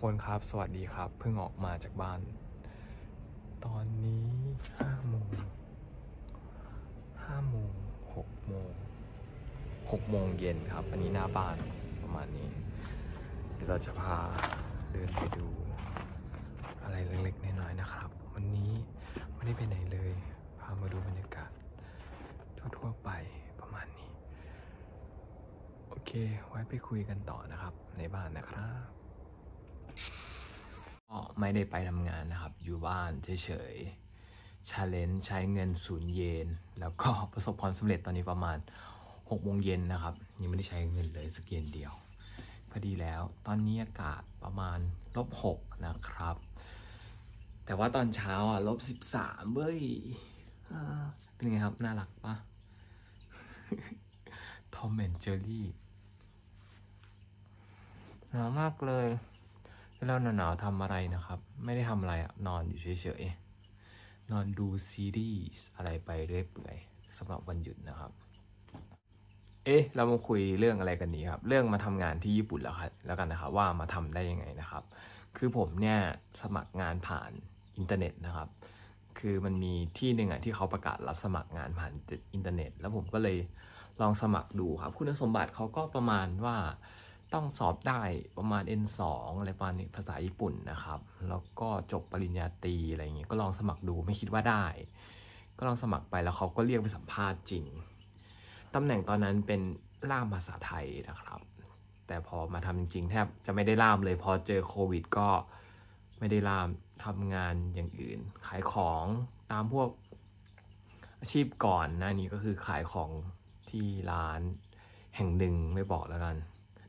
คนครับ สวัสดีครับ เพิ่งออกมาจากบ้าน ตอนนี้ห้าโมงห้าโมงหกโมงหกโมงเย็นครับ อันนี้หน้าบ้านประมาณนี้ เดี๋ยวเราจะพาเดินไปดู อะไรเล็กๆน้อยๆนะครับ วันนี้ไม่ได้ไปไหนเลย พามาดูบรรยากาศ ทั่วๆไปประมาณนี้ โอเค ไว้ไปคุยกันต่อนะครับ ในบ้านนะครับ ไม่ได้ไปทำงานนะครับ อยู่บ้านเฉยๆชาเลนจ์ใช้เงินศูนย์เยน แล้วก็ประสบความสำเร็จตอนนี้ประมาณ6โมงเย็นนะครับ ยังไม่ได้ใช้เงินเลยสักเย็นเดียว ก็ดีแล้ว ตอนนี้อากาศประมาณลบหกนะครับ แต่ว่าตอนเช้าอะลบสิบสามเว้ยเป็นไงครับ น่ารักปะทอมแอนเจอรี่หนาวมากเลย แล้วหนาวๆทำอะไรนะครับ ไม่ได้ทำอะไรอะนอนอยู่เฉยๆ นอนดูซีรีส์อะไรไปเรื่อยเปื่อยสำหรับวันหยุดนะครับ เอ๊ะ เรามาคุยเรื่องอะไรกันนี้ครับ เรื่องมาทำงานที่ญี่ปุ่นแล้วครับแล้วกันนะครับว่ามาทำได้ยังไงนะครับ คือผมเนี่ยสมัครงานผ่านอินเทอร์เน็ตนะครับ คือมันมีที่หนึ่งอะที่เขาประกาศรับสมัครงานผ่านอินเทอร์เน็ต แล้วผมก็เลยลองสมัครดูครับ คุณสมบัติเขาก็ประมาณว่า ต้องสอบได้ประมาณ N2 อะไรประมาณนี้ภาษาญี่ปุ่นนะครับ แล้วก็จบปริญญาตรีอะไรอย่างเงี้ยก็ลองสมัครดูไม่คิดว่าได้ ก็ลองสมัครไปแล้วเขาก็เรียกไปสัมภาษณ์จริงตำแหน่งตอนนั้นเป็นล่ามภาษาไทยนะครับ แต่พอมาทำจริงๆแทบจะไม่ได้ล่ามเลยพอเจอโควิด ก็ไม่ได้ล่ามทำงานอย่างอื่น ขายของตามพวกอาชีพก่อนหน้านี้ก็คือขายของที่ร้านแห่งหนึ่งไม่บอกแล้วกัน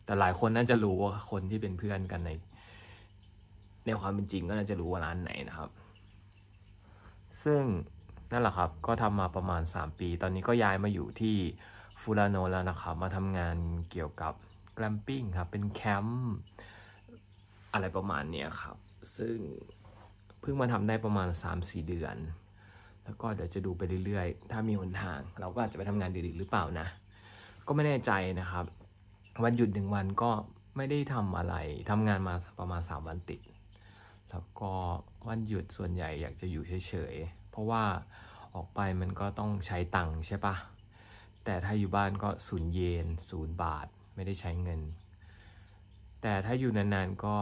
แต่หลายคนน่าจะรู้ว่าคนที่เป็นเพื่อนกันใน ในความเป็นจริงก็น่าจะรู้ว่าร้านไหนนะครับ ซึ่งนั่นแหละครับก็ทำมาประมาณ 3 ปี ตอนนี้ก็ย้ายมาอยู่ที่ฟูรานโนแล้วนะครับ มาทำงานเกี่ยวกับแกลมปิ้งครับ เป็นแคมป์อะไรประมาณเนี้ยครับ ซึ่งเพิ่งมาทำได้ประมาณ 3-4 เดือน แล้วก็เดี๋ยวจะดูไปเรื่อยๆ ถ้ามีหนทาง เราก็อาจจะไปทำงานดึกๆหรือเปล่านะ ก็ไม่แน่ใจนะครับ วันหยุดหนึ่งวันก็ไม่ได้ทำอะไรทำงานมาประมาณ 3 วันติด แล้วก็วันหยุดส่วนใหญ่อยากจะอยู่เฉยๆ เพราะว่าออกไปมันก็ต้องใช้ตังค์ใช่ปะแต่ถ้าอยู่บ้านก็ศูนย์เยนศูนย์บาทไม่ได้ใช้เงิน แต่ถ้าอยู่นานๆก็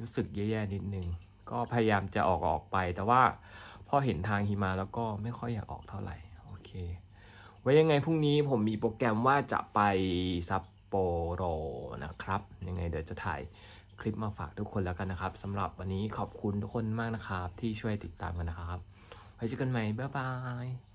รู้สึกแย่ๆนิดนึง ก็พยายามจะออกออกไป แต่ว่าพอเห็นทางหิมะแล้วก็ไม่ค่อยอยากออกเท่าไหร่ โอเค ไว้ยังไงพรุ่งนี้ผมมีโปรแกรมว่าจะไปซัปโปโรนะครับ ยังไงเดี๋ยวจะถ่ายคลิปมาฝากทุกคนแล้วกันนะครับสำหรับวันนี้ขอบคุณทุกคนมากนะครับ ที่ช่วยติดตามกันนะครับไว้เจอกันใหม่บ๊ายบาย